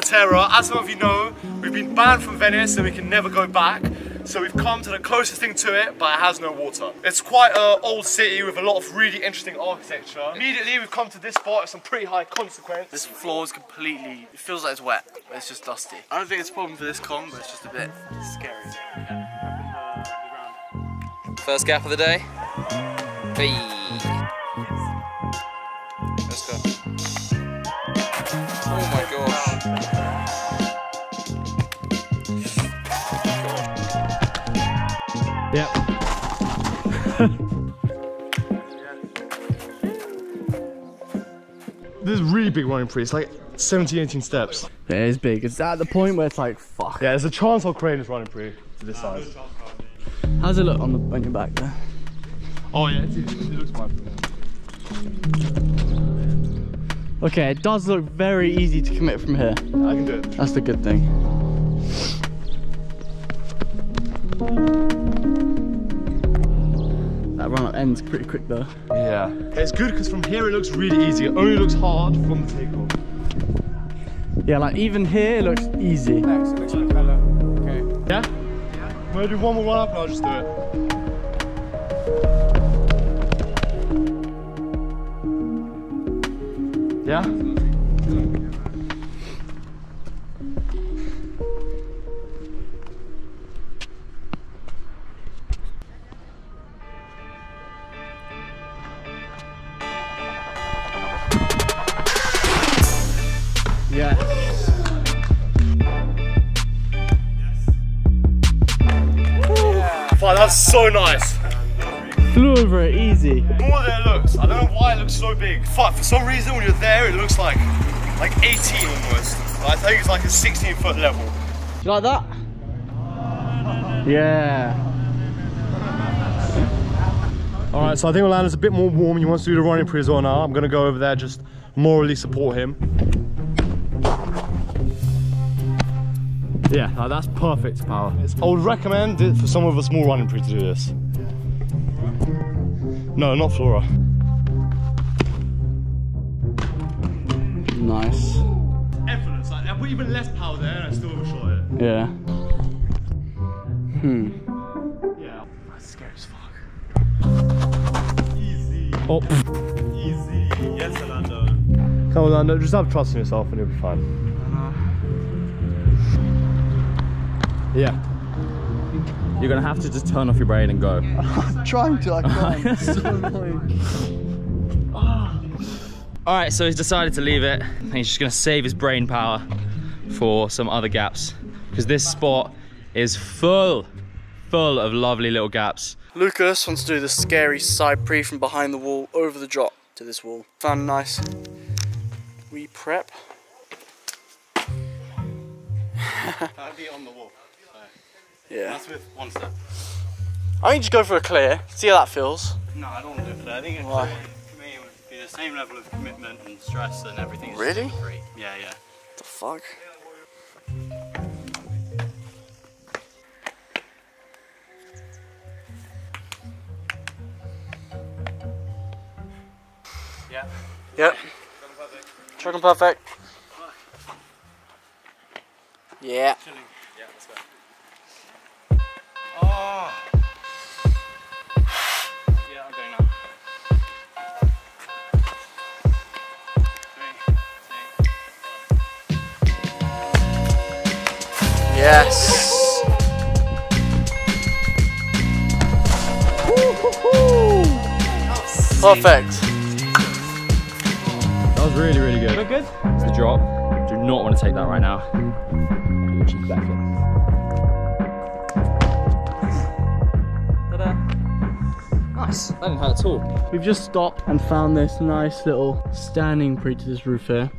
we're Matera. As some of you know, we've been banned from Venice and we can never go back. So we've come to the closest thing to it, but it has no water. It's quite an old city with a lot of really interesting architecture. Immediately we've come to this spot of some pretty high consequence. This floor is completely, it feels like it's wet, it's just dusty. I don't think it's a problem for this con, but it's just a bit scary. First gap of the day. Hey. Let's go. Oh my This is really big running pre. It's like 17, 18 steps. It is big. It's at the point where it's like, fuck. Yeah, there's a chance I'll crane is running pre to this size. How's it look on the on your back there? Oh yeah, it, it, it looks fine. Okay, it does look very easy to commit from here. I can do it. That's the good thing. That run up ends pretty quick though. Yeah. It's good because from here it looks really easy. It only looks hard from the takeoff. Yeah, like even here it looks easy. thanks it looks Yeah? I'm gonna do one more run up and I'll just do it. Yeah? Yeah. Nice. Flew over it easy. More than it looks. I don't know why it looks so big. Fuck, for some reason when you're there it looks like like 18 almost. I think it's like a 16 foot level. You like that? Yeah. Alright, so I think Orlando's a bit more warm. He wants to do the running pre as well now. I'm gonna go over there, just morally support him. Yeah, uh, that's perfect power. I would recommend it for some of us more running pre to do this. No, not Flora. Nice. Effortless. Like, I put even less power there and I still overshot it. Yeah. Hmm. Yeah. That's scary as fuck. Easy. Oh. Easy. Yes, Orlando. Come on, Orlando. Just have trust in yourself and you'll be fine. Yeah. You're gonna have to just turn off your brain and go. I'm trying to, I can't. It's so annoying. Ah. All right, so he's decided to leave it. And he's just gonna save his brain power for some other gaps because this spot is full, full of lovely little gaps. Lucas wants to do the scary side pre from behind the wall over the drop to this wall. Found a nice wee prep. I'd be on the wall. Yeah. That's with one step. I think just go for a clear, see how that feels. No, I don't want to do it for. I think it Why? for me it would be the same level of commitment and stress and everything. Really? free. Yeah, yeah. the fuck? Yeah. Yep. Truck and perfect. Yeah. Oh. Yeah, I'm going now. Yes. Perfect. That was really, really good. good? It's the drop. Do not want to take that right now. Nice. That didn't hurt at all. We've just stopped and found this nice little standing pre to this roof here.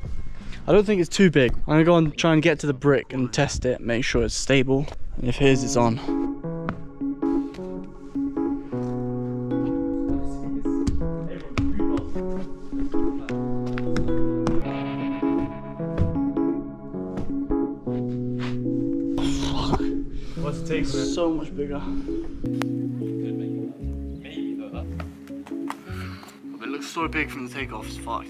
I don't think it's too big. I'm gonna go and try and get to the brick and test it, make sure it's stable. And if his is on. What's it take? So much bigger. Looks so big from the takeoff, it's fucked.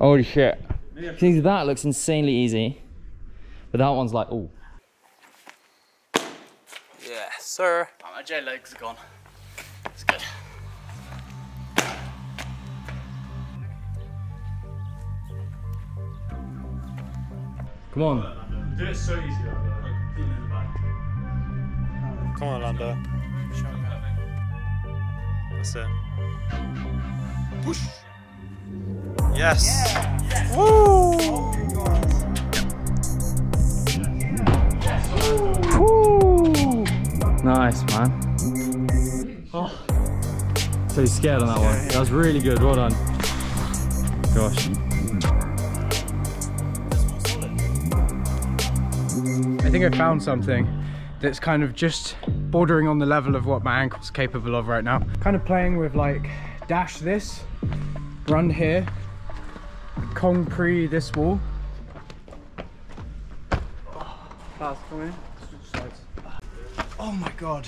Holy shit. See, that looks insanely easy. But that one's like, oh. Yeah, sir. Oh, my jet legs are gone. It's good. Come on. Do it so easy Come on, Lando. That's it. Push. Yes. Nice, man. Oh. So he's scared on that one. That was really good. Well done. Gosh. I think I found something that's kind of just bordering on the level of what my ankle's capable of right now. Kind of playing with like dash this, run here, Kong pre this wall. Fast, come in. Oh my god.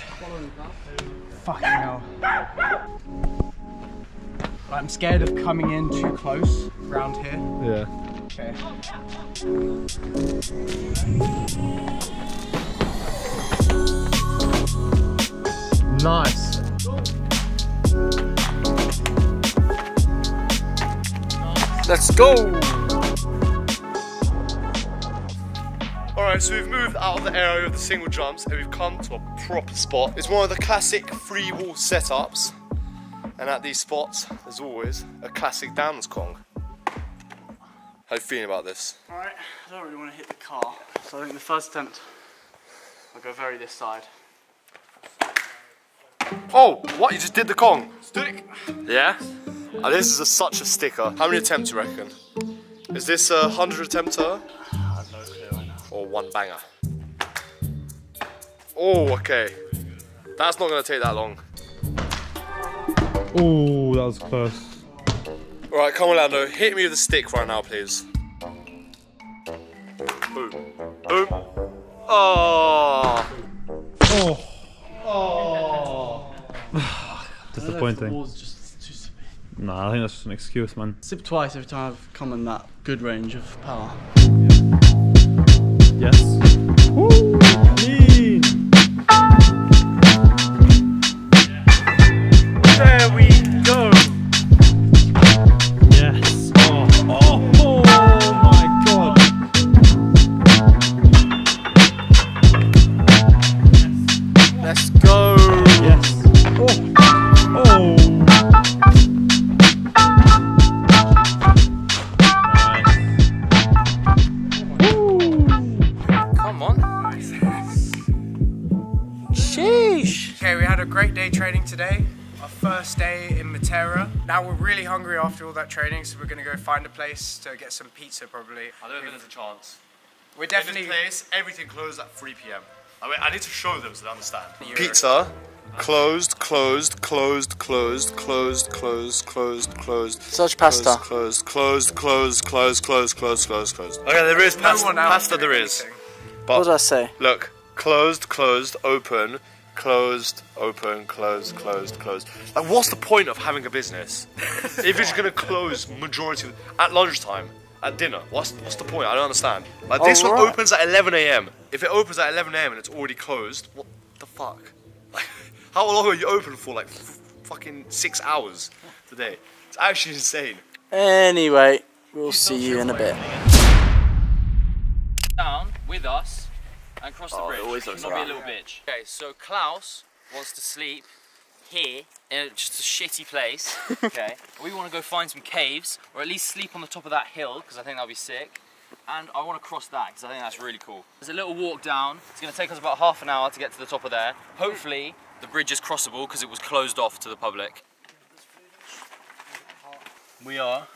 Fucking hell. I'm scared of coming in too close around here. Yeah. Okay. Nice. Let's go. Alright, so we've moved out of the area of the single jumps and we've come to a proper spot. It's one of the classic free wall setups. And at these spots, there's always a classic downwards Kong. How you feeling about this? Alright, I don't really want to hit the car. So I think the first attempt, I'll go very this side. Oh, what? You just did the Kong? Stick? Yeah? Oh, this is a, such a sticker. How many attempts you reckon? Is this a 100 attempter? I have no clue Or one banger? Oh, okay. That's not gonna take that long. Oh, that was close. Alright, come on, Lando. Hit me with the stick right now, please. Boom. Boom. Oh. Disappointing. Wall's just too severe. No, I think that's just an excuse, man. Sip twice every time I've come in that good range of power. Yes. Woo! after all that training, so we're going to go find a place to get some pizza probably. I don't think there's a chance. We're definitely... In this place, everything closed at 3 p.m. I, mean, I need to show them so they understand. Pizza. Closed, closed, closed, closed, closed, closed, closed, closed. Such pasta. Closed, closed, closed, closed, closed, closed, closed, closed. Okay, there is pasta. Pasta there is. What did I say? Look, closed, closed, open, closed, open, closed, closed, closed. Like, what's the point of having a business if you're gonna close majority of, at lunchtime, at dinner? What's what's the point? I don't understand. Like this one opens at 11 a.m. If it opens at 11 a.m. and it's already closed, what the fuck? Like, how long are you open for? Like, f- fucking six hours today. It's actually insane. Anyway, we'll see you in a bit. Down with us and cross the Oh, it bridge. always looks Not be a like little bitch. Okay, so Klaus wants to sleep here in just a shitty place. Okay, we want to go find some caves or at least sleep on the top of that hill because I think that'll be sick. And I want to cross that because I think that's really cool. There's a little walk down. It's going to take us about half an hour to get to the top of there. Hopefully, the bridge is crossable because it was closed off to the public. We are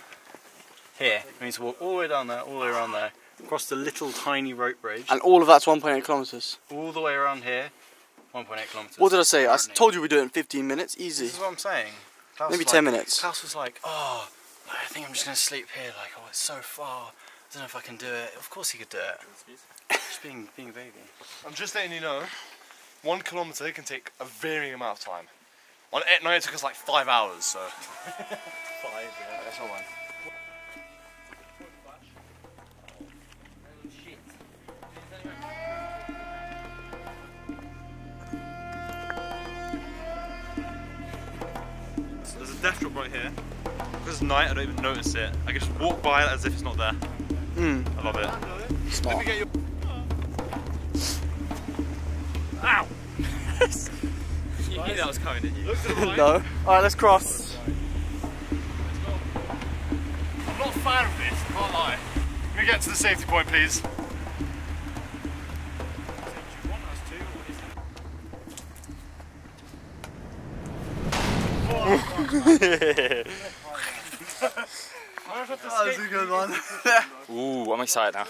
here. We need to walk all the way down there, all the way around there, across the little tiny rope bridge, And all of that's 1.8 kilometers. all the way around here. 1.8 kilometers. What did I say? I s- Apparently. told you we'd do it in 15 minutes. Easy. This is what I'm saying. Klaus Maybe 10 like- minutes. Klaus was like, oh, I think I'm just going to sleep here. Like, oh, it's so far. I don't know if I can do it. Of course he could do it. Just being, being a baby. I'm just letting you know, one kilometer can take a varying amount of time. On at night it took us like five hours, so. Five, yeah. That's not one. Right here. Because it's night, I don't even notice it. I can just walk by it as if it's not there. Hmm. I love it. Smart. Ow! You knew that was coming, didn't you? Look to the right. No. Alright, let's cross. I'm not a fan of this, I can't lie. Can we get to the safety point, please? That was a good one. Ooh, I'm excited now.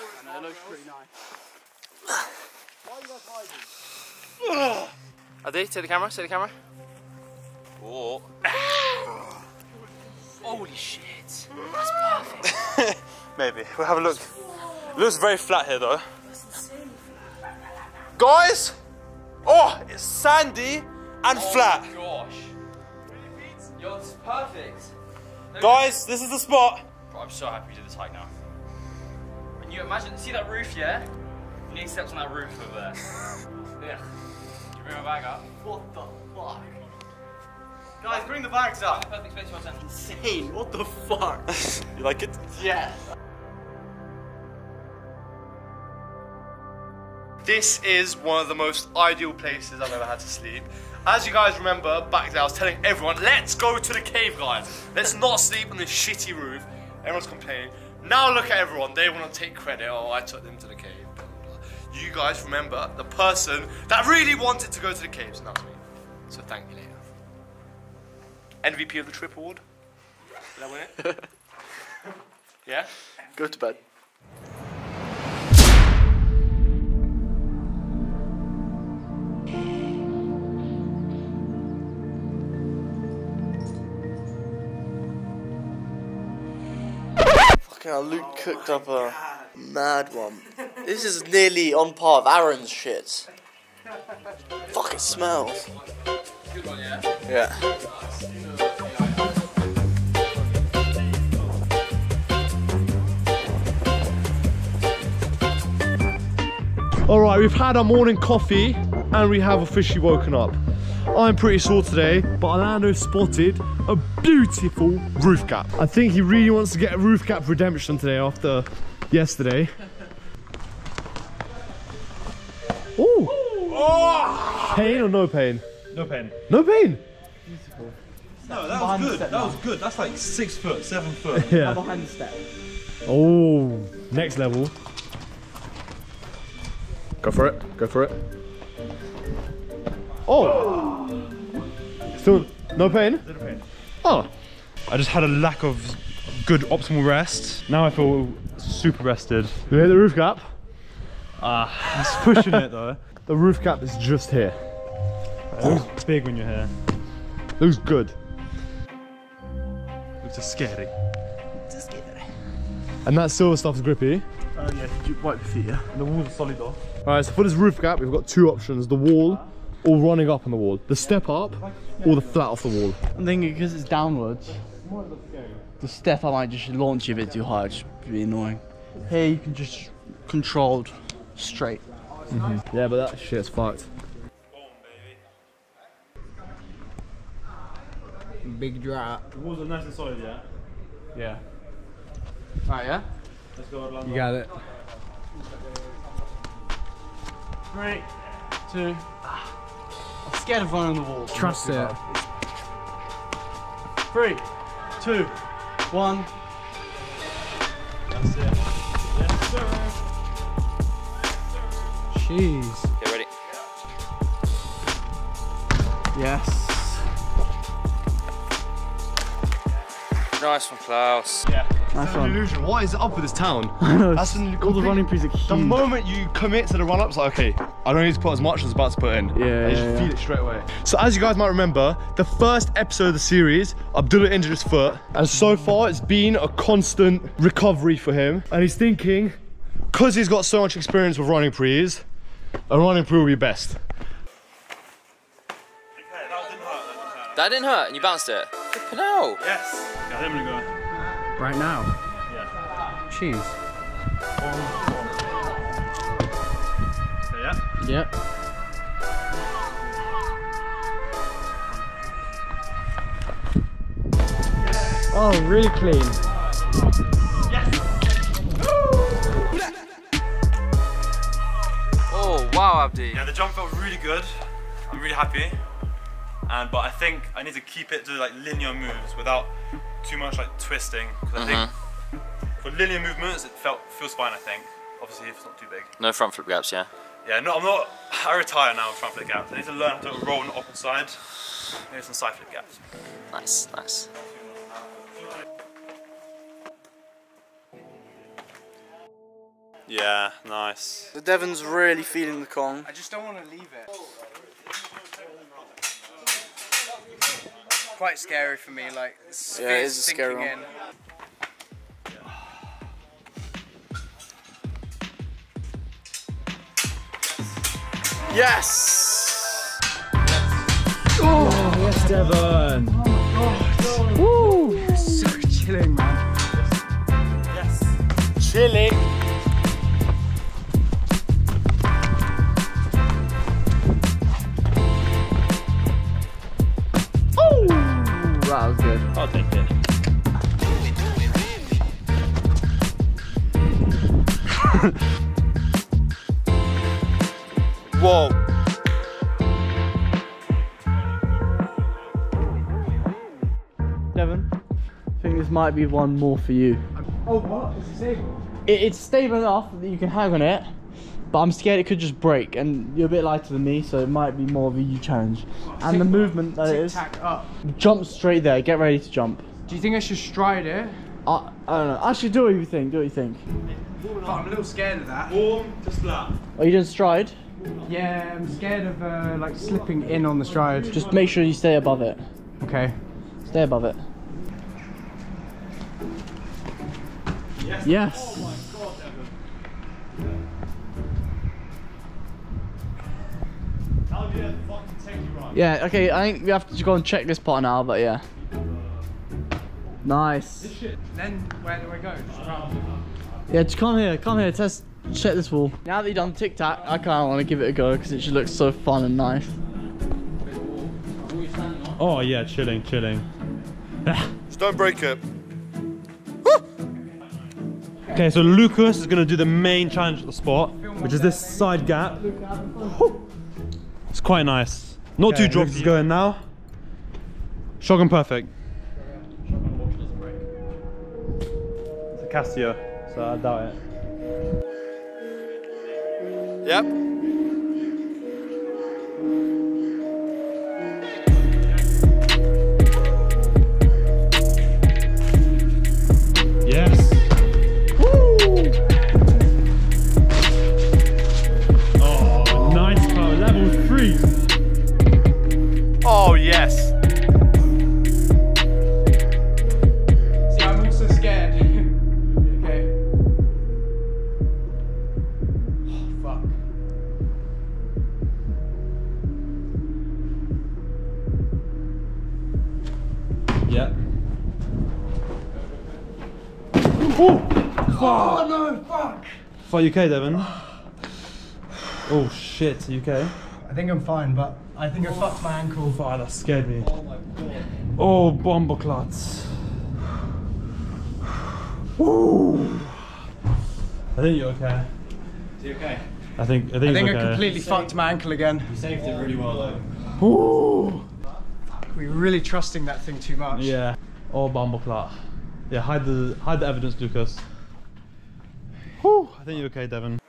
Are they? Take the camera, take the camera. Oh. Holy shit. Maybe. We'll have a look. It looks very flat here though. Guys! Oh, it's sandy and oh flat. Gosh. Yo, it's perfect. Guys, this is the spot. Bro, I'm so happy we did this hike now. And you imagine, see that roof, yeah? You need steps on that roof over there. Uh, yeah. You bring my bag up. What the fuck? Guys, bring the bags up. Perfect space for attention. Insane. What the fuck? You like it? yeah. This is one of the most ideal places I've ever had to sleep. As you guys remember, back then I was telling everyone, let's go to the cave, guys. Let's not sleep on this shitty roof. Everyone's complaining. Now look at everyone, they want to take credit. Oh, I took them to the cave. Blah, blah, blah. You guys remember the person that really wanted to go to the caves, and that's me. So thank you later. MVP of the trip award? Did I win it? yeah? Go to bed. Luke cooked up a mad one. This is nearly on par with Aaron's shit. Fuck, it smells. Yeah. All right, we've had our morning coffee and we have officially woken up. I'm pretty sore today, but Orlando spotted a beautiful roof gap. I think he really wants to get a roof gap redemption today after yesterday. Ooh. Oh! Pain or no pain? No pain. No pain. No, that was good. That was good. That's like six foot, seven foot. Yeah. Behind step. Oh, next level. Go for it. Go for it. Oh. Still no pain. Little pain. Oh. I just had a lack of good optimal rest. Now I feel super rested. You hit the roof gap. Ah, it's pushing it though. The roof gap is just here. It looks big when you're here. Looks good. Looks just scary. And that silver stuff is grippy. Oh yeah, did you wipe your feet, yeah? And the walls are solid though. Alright, so for this roof gap, we've got two options. The wall or running up on the wall. The step up or the flat off the wall. I'm thinking because it's downwards, the step I might just launch you a bit too hard, just be annoying. Here you can just controlled straight. Mm-hmm. Yeah, but that shit's fucked. Big drop. The walls are nice and solid, yeah? Yeah. Alright, yeah? Let's go Orlando. You got it. Three, two. I'm scared of running on the wall. Trust it. Three, two, one. That's it. Yes, sir. Jeez. Get ready. Yes. Nice one, Klaus. Nice An one. illusion. What is up with this town? I know, That's an all the complete- running prees are huge. The moment you commit to the run up, it's like, okay, I don't need to put as much as I was about to put in. Yeah, I just yeah, feel yeah. it straight away. So as you guys might remember, the first episode of the series, Abdullah injured his foot, and so far it's been a constant recovery for him. And he's thinking, because he's got so much experience with running prees, a running pre will be best. That didn't hurt, and you bounced it. Flipping out. Yes. Yeah, I'm gonna go. Right now. Yeah. Cheese. So, yeah. Yep. Oh, really clean. Oh, wow, Abdi. Yeah, the jump felt really good. I'm really happy. And but I think I need to keep it to like linear moves without too much like twisting. Because I think mm-hmm. for linear movements, it felt feels fine. I think. Obviously, if it's not too big. No front flip gaps, yeah? Yeah, no, I'm not. I retire now with front flip gaps. I need to learn how to roll on the opposite side. Maybe some side flip gaps. Nice, nice. Yeah, nice. The Devon's really feeling the Kong. I just don't want to leave it. Quite scary for me, like it's Yeah, it is a sinking scary one. in. Yes! Oh, yes, Devon. So chilling, man. Yes. Chilling. That was good. I'll take it. Whoa. Devon, I think this might be one more for you. Oh, what? Is it stable? It, it's stable enough that you can hang on it, but I'm scared it could just break. And you're a bit lighter than me, so it might be more of a you challenge. And the movement that it is, Tack up. jump straight there. Get ready to jump. Do you think I should stride it? I, I don't know. Actually, do what you think. Do what you think. But I'm a little scared of that. Warm to flat. Are you doing stride? Yeah, I'm scared of uh, like slipping in on the stride. Just make sure you stay above it. okay. Stay above it. Yes. Yeah, okay, I think we have to go and check this part now, but yeah. Nice. Then where do I go? Just. Yeah, just come here, come here, test, check this wall. Now that you've done tic tac, I kind of want to give it a go because it just looks so fun and nice. Oh yeah, chilling, chilling. Just don't break it. Okay, so Lucas is gonna do the main challenge at the spot, which is this side gap. It's quite nice. Not too drops is going now. Shotgun perfect. It's a Casio, so I doubt it. Yep. Oh no, fuck! Are you okay, Devon? Oh shit, are you okay? I think I'm fine, but I think I fucked my ankle. Oh, that scared me. Oh, bomber clots. Woo! I think you're okay. Is he okay? I think I think, I think it's I okay. completely fucked my ankle again. You saved it really well though. Ooh. We're really trusting that thing too much. Yeah. Oh, bomber clot. Yeah, hide the hide the evidence, Lucas. Whew. I think you're okay, Devon.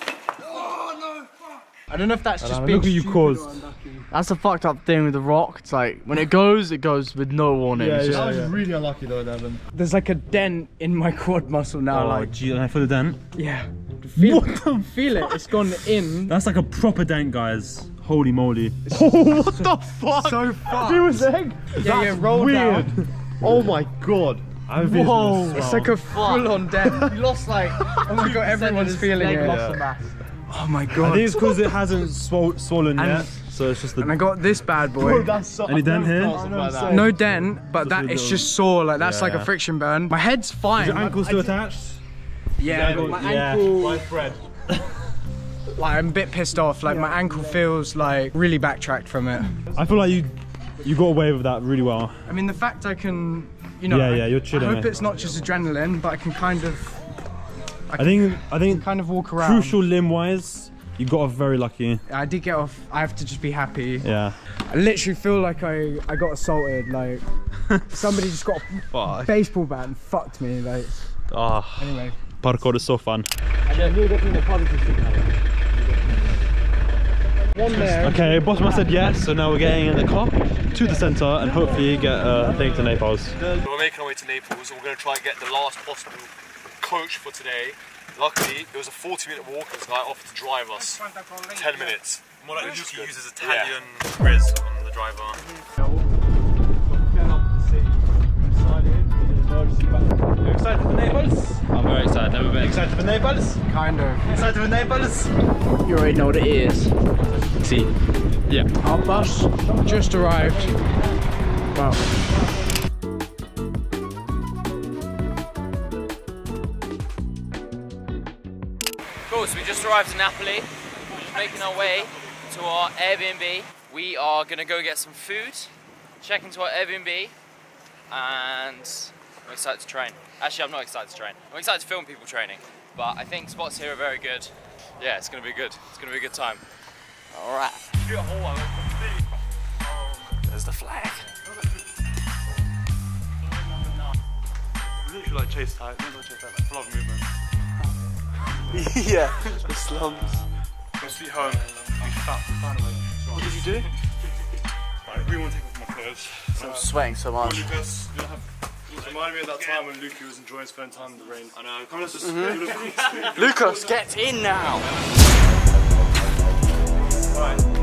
I don't know if that's just Alana, being look what you stupid caused. That's a fucked up thing with the rock. It's like when it goes, it goes with no warning. Yeah, It's just- yeah, yeah. really unlucky though, Devon. There's like a dent in my quad muscle now. Oh, like, gee, and I feel the dent. yeah. Feel, What the feel it. It's gone in. That's like a proper dent, guys. Holy moly. what the fuck? So fucked. his egg? yeah, yeah, Weird. down. Oh my god. I feel Whoa. It's like a full-on dent. You lost like. Oh my god, everyone's feeling it. muscle mass. Oh my I god. think it's because it hasn't swol- swollen And- yet. So it's just the And I got this bad boy. That's so Any dent here? No dent, but that it's just sore. Like that's like a friction burn. My head's fine. Your ankle still I- attached? Yeah, but my ankle. My friend. Like I'm a bit pissed off. Like my ankle feels like really backtracked from it. I feel like you you got away with that really well. I mean, the fact I can, you know, Yeah, I- yeah, you're chilling, I hope mate. it's not just adrenaline, but I can kind of, I think I think kind of walk around. crucial limb wise, you got off very lucky. I did get off. I have to just be happy. Yeah. I literally feel like I, I got assaulted. Like somebody just got a Fuck. baseball bat and fucked me. Like Ah, anyway. parkour is so fun. One there. Okay, boss man said yes, so now we're getting in the car to the centre and hopefully get uh, a thing to Naples. We're making our way to Naples and we're going to try and get the last possible coach for today. Luckily, it was a 40 minute walk and this guy offered to drive us 10 minutes. More like Luke uses Italian Riz on the driver. You excited for Naples? I'm very excited. Never been. Excited for Naples? Kind of. Excited for Naples? You already know what it is. See. Yeah. Our bus just arrived. Wow. Cool, so we just arrived in Napoli. We're just making our way to our Airbnb. We are gonna go get some food, check into our Airbnb, and I'm excited to train. Actually, I'm not excited to train. I'm excited to film people training, but I think spots here are very good. Yeah, it's gonna be good. It's gonna be a good time. All right. There's the flag. Literally like chase type, not chase type, like flow movement. yeah, the slums. Go sweet home. We found, we found a way. What did you do? I really want to take off my clothes. I'm sweating so much. Lucas, it reminded me of that time when Luke was enjoying spending time in the rain. I know. Come on, let's just mm-hmm. Lucas, get in now. Alright.